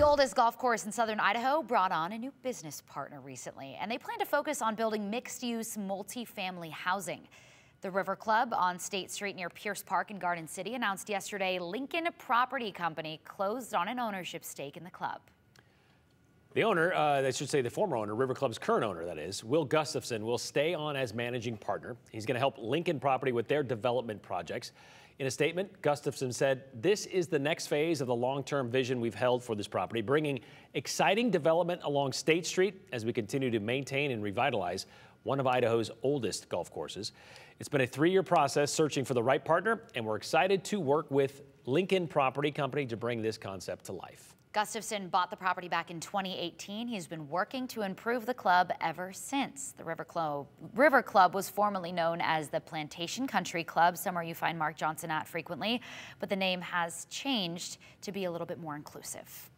The oldest golf course in southern Idaho brought on a new business partner recently, and they plan to focus on building mixed-use multi-family housing. The River Club on State Street near Pierce Park in Garden City announced yesterday Lincoln Property Company closed on an ownership stake in the club. The owner, uh, I should say the former owner, River Club's current owner, that is, Will Gustafson, will stay on as managing partner. He's going to help Lincoln Property with their development projects. In a statement, Gustafson said, This is the next phase of the long term vision we've held for this property, bringing exciting development along State Street as we continue to maintain and revitalize one of Idaho's oldest golf courses. It's been a three year process searching for the right partner, and we're excited to work with Lincoln Property Company to bring this concept to life. Gustafson bought the property back in 2018. He's been working to improve the club ever since. The River Club, River Club was formerly known as the Plantation Country Club, somewhere you find Mark Johnson at frequently, but the name has changed to be a little bit more inclusive.